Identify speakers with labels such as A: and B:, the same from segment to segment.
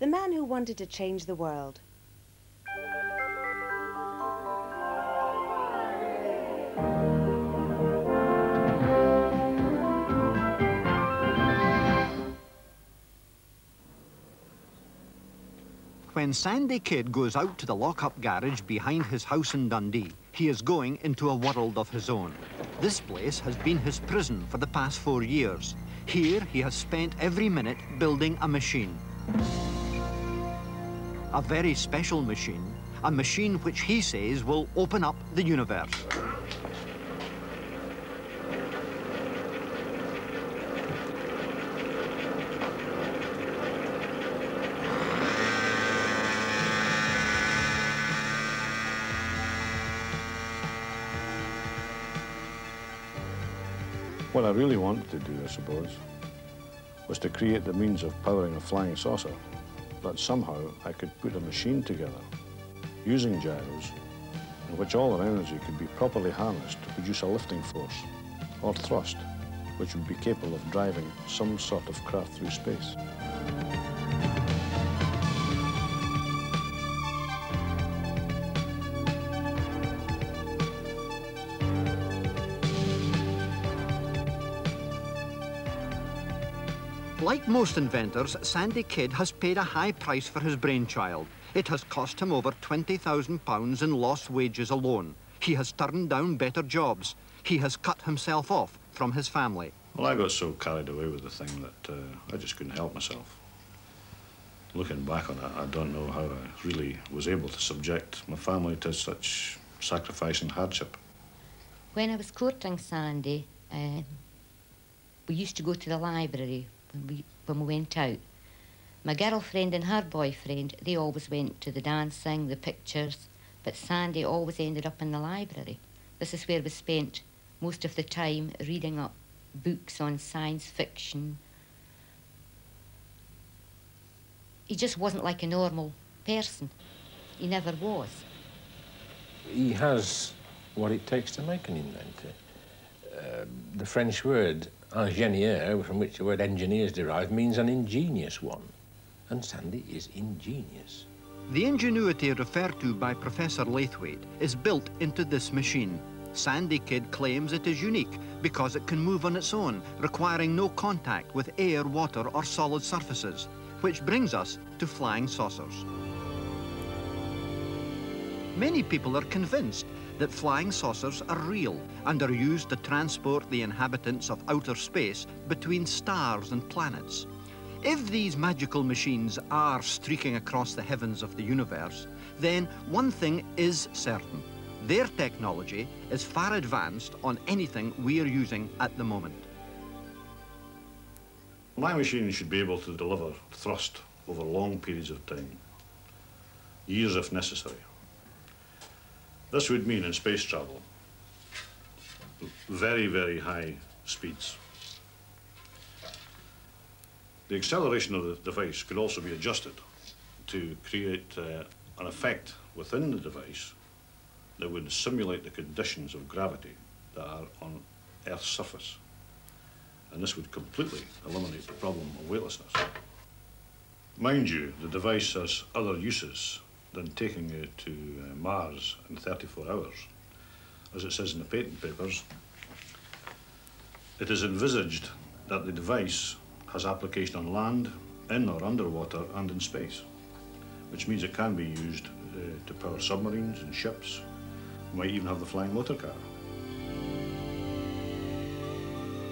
A: the man who wanted to change the world.
B: When Sandy Kidd goes out to the lock-up garage behind his house in Dundee, he is going into a world of his own. This place has been his prison for the past four years. Here, he has spent every minute building a machine. A very special machine, a machine which he says will open up the universe.
C: What I really wanted to do, I suppose, was to create the means of powering a flying saucer, that somehow I could put a machine together, using gyros, in which all our energy could be properly harnessed to produce a lifting force, or thrust, which would be capable of driving some sort of craft through space.
B: Like most inventors, Sandy Kidd has paid a high price for his brainchild. It has cost him over £20,000 in lost wages alone. He has turned down better jobs. He has cut himself off from his family.
C: Well, I got so carried away with the thing that uh, I just couldn't help myself. Looking back on it, I don't know how I really was able to subject my family to such sacrifice and hardship.
D: When I was courting Sandy, uh, we used to go to the library when we, when we went out. My girlfriend and her boyfriend, they always went to the dancing, the pictures, but Sandy always ended up in the library. This is where we spent most of the time reading up books on science fiction. He just wasn't like a normal person. He never was.
E: He has what it takes to make an inventor. Uh, the French word ingénieur, from which the word engineer is derived, means an ingenious one. And Sandy is ingenious.
B: The ingenuity referred to by Professor Laithwaite is built into this machine. Sandy Kidd claims it is unique because it can move on its own, requiring no contact with air, water or solid surfaces, which brings us to flying saucers. Many people are convinced that flying saucers are real and are used to transport the inhabitants of outer space between stars and planets. If these magical machines are streaking across the heavens of the universe, then one thing is certain. Their technology is far advanced on anything we are using at the moment.
C: My machine should be able to deliver thrust over long periods of time, years if necessary. This would mean in space travel, very, very high speeds. The acceleration of the device could also be adjusted to create uh, an effect within the device that would simulate the conditions of gravity that are on Earth's surface. And this would completely eliminate the problem of weightlessness. Mind you, the device has other uses than taking you to uh, Mars in 34 hours. As it says in the patent papers, it is envisaged that the device has application on land, in or underwater, and in space, which means it can be used uh, to power submarines and ships. might even have the flying motor car.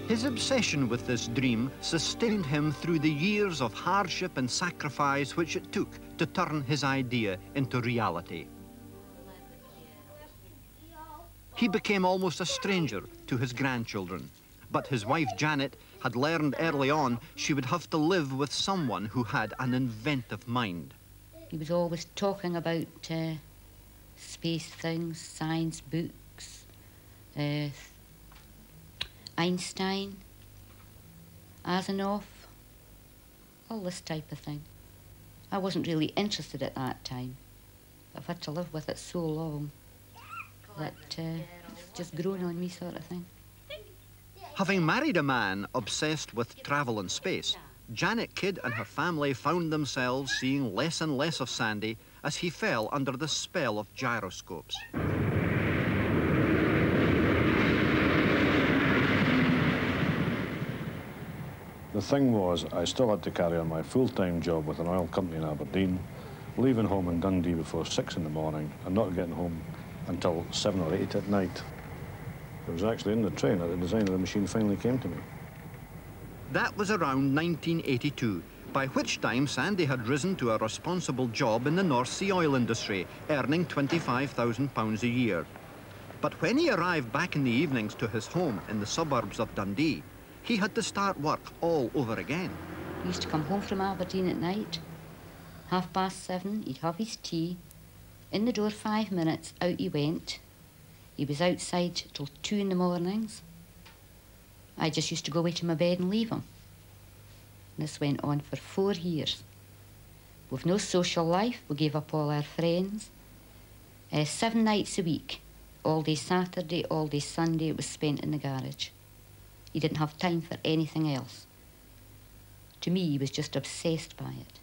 B: His obsession with this dream sustained him through the years of hardship and sacrifice which it took to turn his idea into reality. He became almost a stranger to his grandchildren, but his wife Janet had learned early on she would have to live with someone who had an inventive mind.
D: He was always talking about uh, space things, science books, uh, Einstein, Asimov, all this type of thing. I wasn't really interested at that time. I've had to live with it so long that uh, it's just grown on me sort of thing.
B: Having married a man obsessed with travel and space, Janet Kidd and her family found themselves seeing less and less of Sandy as he fell under the spell of gyroscopes.
C: The thing was, I still had to carry on my full-time job with an oil company in Aberdeen, leaving home in Dundee before six in the morning and not getting home until seven or eight at night. It was actually in the train that the design of the machine finally came to me.
B: That was around 1982, by which time Sandy had risen to a responsible job in the North Sea oil industry, earning £25,000 a year. But when he arrived back in the evenings to his home in the suburbs of Dundee, he had to start work all over again.
D: He used to come home from Aberdeen at night, half past seven, he'd have his tea, in the door five minutes, out he went. He was outside till two in the mornings. I just used to go away to my bed and leave him. This went on for four years. With no social life, we gave up all our friends. Uh, seven nights a week, all day Saturday, all day Sunday, it was spent in the garage. He didn't have time for anything else. To me, he was just obsessed by it.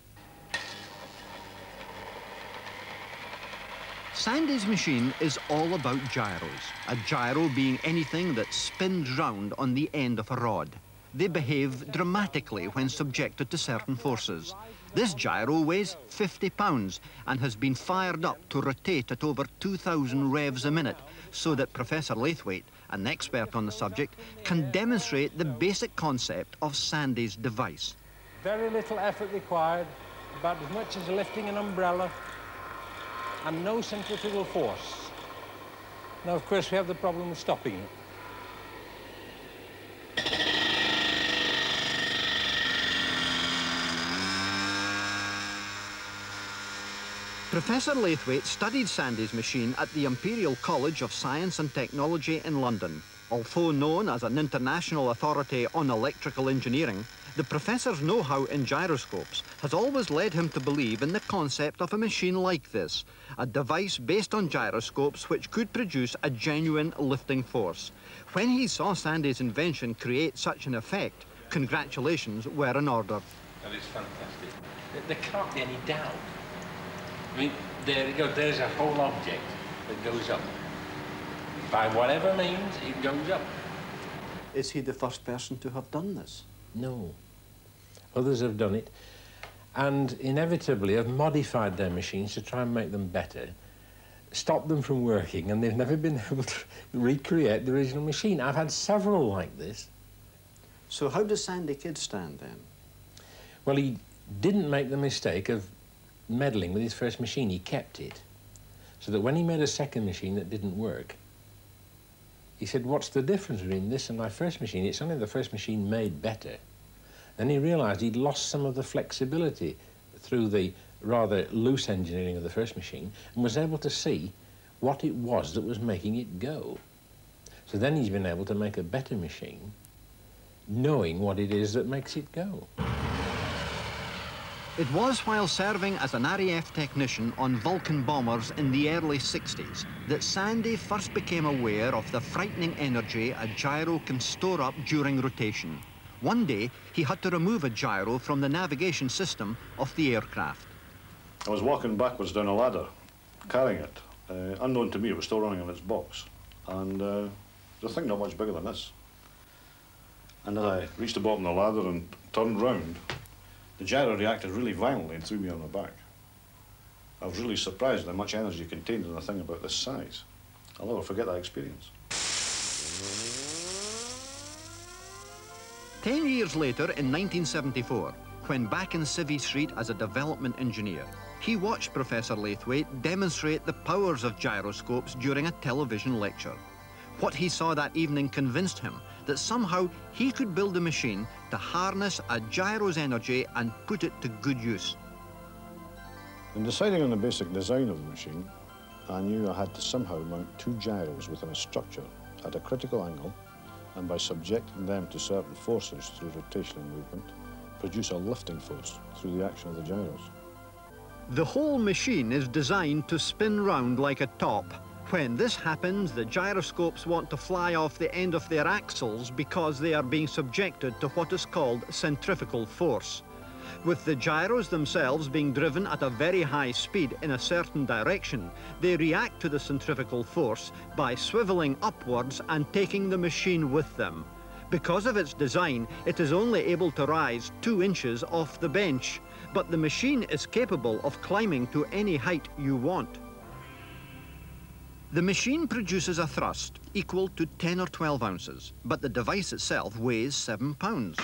B: Sandy's machine is all about gyros, a gyro being anything that spins round on the end of a rod. They behave dramatically when subjected to certain forces. This gyro weighs 50 pounds and has been fired up to rotate at over 2,000 revs a minute so that Professor Laithwaite, an expert on the subject, can demonstrate the basic concept of Sandy's device.
E: Very little effort required, about as much as lifting an umbrella and no centrifugal force. Now, of course, we have the problem of stopping it.
B: Professor Laithwaite studied Sandy's machine at the Imperial College of Science and Technology in London. Although known as an international authority on electrical engineering, the professor's know-how in gyroscopes has always led him to believe in the concept of a machine like this, a device based on gyroscopes which could produce a genuine lifting force. When he saw Sandy's invention create such an effect, congratulations were in order.
E: That is fantastic. There can't be any doubt. I mean, there you go, there's a whole object that goes up. By whatever means, it goes up.
B: Is he the first person to have done this?
E: No. Others have done it and inevitably have modified their machines to try and make them better, stopped them from working, and they've never been able to recreate the original machine. I've had several like this.
B: So how does Sandy Kidd stand then?
E: Well, he didn't make the mistake of meddling with his first machine. He kept it. So that when he made a second machine that didn't work, he said, what's the difference between this and my first machine? It's only the first machine made better. Then he realised he'd lost some of the flexibility through the rather loose engineering of the first machine and was able to see what it was that was making it go. So then he's been able to make a better machine knowing what it is that makes it go.
B: It was while serving as an RAF technician on Vulcan bombers in the early 60s that Sandy first became aware of the frightening energy a gyro can store up during rotation. One day, he had to remove a gyro from the navigation system of the aircraft.
C: I was walking backwards down a ladder, carrying it. Uh, unknown to me, it was still running in its box. And uh, the thing not much bigger than this. And as I reached the bottom of the ladder and turned round, the gyro reacted really violently and threw me on my back. I was really surprised at how much energy contained in a thing about this size. I'll never forget that experience.
B: Ten years later, in 1974, when back in Civvy Street as a development engineer, he watched Professor Laithwaite demonstrate the powers of gyroscopes during a television lecture. What he saw that evening convinced him that somehow he could build a machine to harness a gyro's energy and put it to good use.
C: In deciding on the basic design of the machine, I knew I had to somehow mount two gyros within a structure at a critical angle and by subjecting them to certain forces through rotation and movement, produce a lifting force through the action of the gyros.
B: The whole machine is designed to spin round like a top, When this happens, the gyroscopes want to fly off the end of their axles because they are being subjected to what is called centrifugal force. With the gyros themselves being driven at a very high speed in a certain direction, they react to the centrifugal force by swiveling upwards and taking the machine with them. Because of its design, it is only able to rise two inches off the bench, but the machine is capable of climbing to any height you want. The machine produces a thrust equal to 10 or 12 ounces, but the device itself weighs 7 pounds.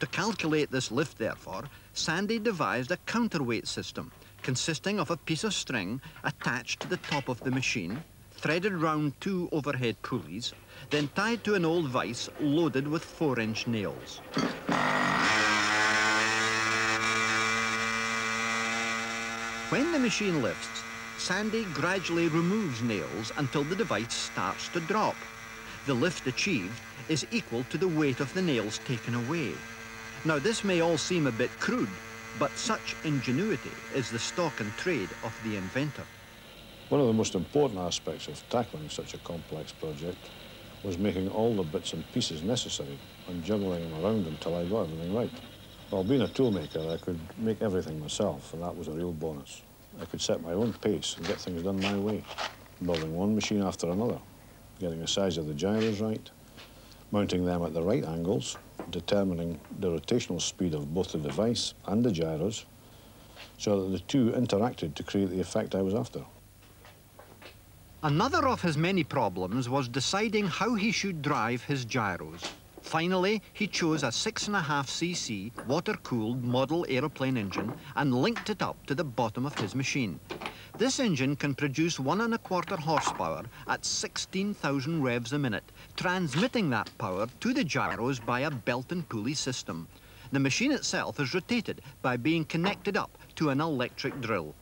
B: To calculate this lift, therefore, Sandy devised a counterweight system consisting of a piece of string attached to the top of the machine, threaded round two overhead pulleys, then tied to an old vise loaded with four-inch nails. When the machine lifts, Sandy gradually removes nails until the device starts to drop. The lift achieved is equal to the weight of the nails taken away. Now this may all seem a bit crude, but such ingenuity is the stock and trade of the inventor.
C: One of the most important aspects of tackling such a complex project was making all the bits and pieces necessary and juggling them around until I got everything right. Well, being a toolmaker, I could make everything myself, and that was a real bonus. I could set my own pace and get things done my way, building one machine after another, getting the size of the gyros right, mounting them at the right angles, determining the rotational speed of both the device and the gyros, so that the two interacted to create the effect I was after.
B: Another of his many problems was deciding how he should drive his gyros. Finally, he chose a 6.5cc water-cooled model aeroplane engine and linked it up to the bottom of his machine. This engine can produce one and a quarter horsepower at 16,000 revs a minute, transmitting that power to the gyros by a belt and pulley system. The machine itself is rotated by being connected up to an electric drill.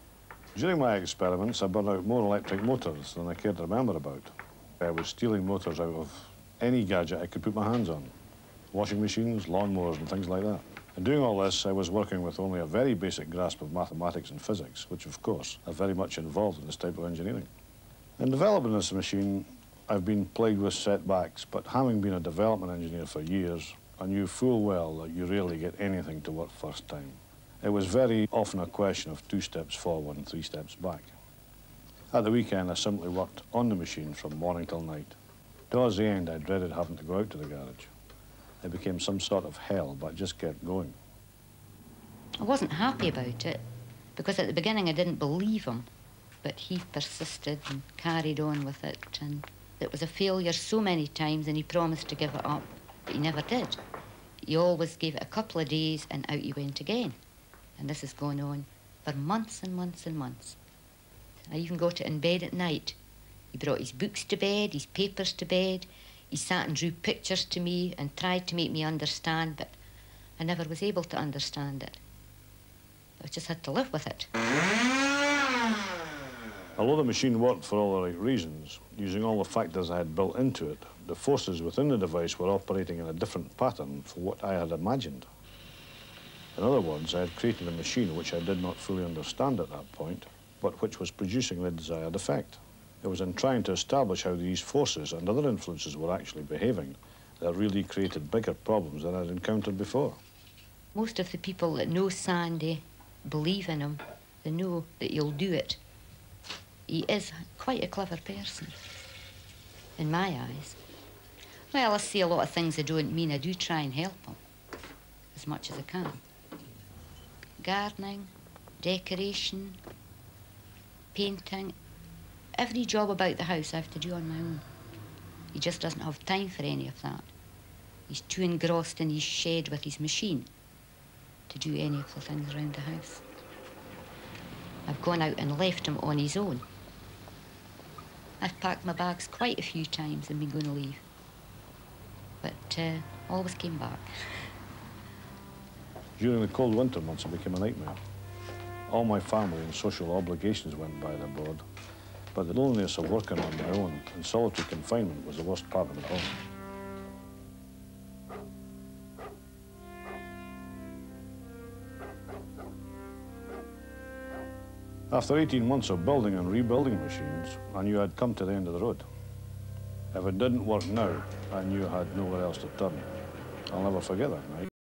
C: During my experiments, I burned out more electric motors than I cared to remember about. I was stealing motors out of any gadget I could put my hands on. Washing machines, lawnmowers and things like that. In doing all this, I was working with only a very basic grasp of mathematics and physics, which of course are very much involved in this type of engineering. In developing this machine, I've been plagued with setbacks, but having been a development engineer for years, I knew full well that you rarely get anything to work first time. It was very often a question of two steps forward and three steps back. At the weekend, I simply worked on the machine from morning till night. Towards the end, I dreaded having to go out to the garage. It became some sort of hell, but I just kept going.
D: I wasn't happy about it because at the beginning I didn't believe him, but he persisted and carried on with it. And it was a failure so many times, and he promised to give it up, but he never did. He always gave it a couple of days, and out he went again. And this has gone on for months and months and months. I even got it in bed at night. He brought his books to bed, his papers to bed. He sat and drew pictures to me and tried to make me understand, but I never was able to understand it. I just had to live with it.
C: Although the machine worked for all the right reasons, using all the factors I had built into it, the forces within the device were operating in a different pattern from what I had imagined. In other words, I had created a machine which I did not fully understand at that point, but which was producing the desired effect. It was in trying to establish how these forces and other influences were actually behaving that really created bigger problems than I'd encountered before.
D: Most of the people that know Sandy believe in him. They know that he'll do it. He is quite a clever person, in my eyes. Well, I see a lot of things that don't mean I do try and help him as much as I can. Gardening, decoration, painting, every job about the house I have to do on my own. He just doesn't have time for any of that. He's too engrossed in his shed with his machine to do any of the things around the house. I've gone out and left him on his own. I've packed my bags quite a few times and been going to leave. But uh, always came back.
C: During the cold winter months, it became a nightmare. All my family and social obligations went by the board, but the loneliness of working on my own and solitary confinement was the worst part of it all. After 18 months of building and rebuilding machines, I knew I'd come to the end of the road. If it didn't work now, I knew I had nowhere else to turn. I'll never forget that night.